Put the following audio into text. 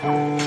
Oh.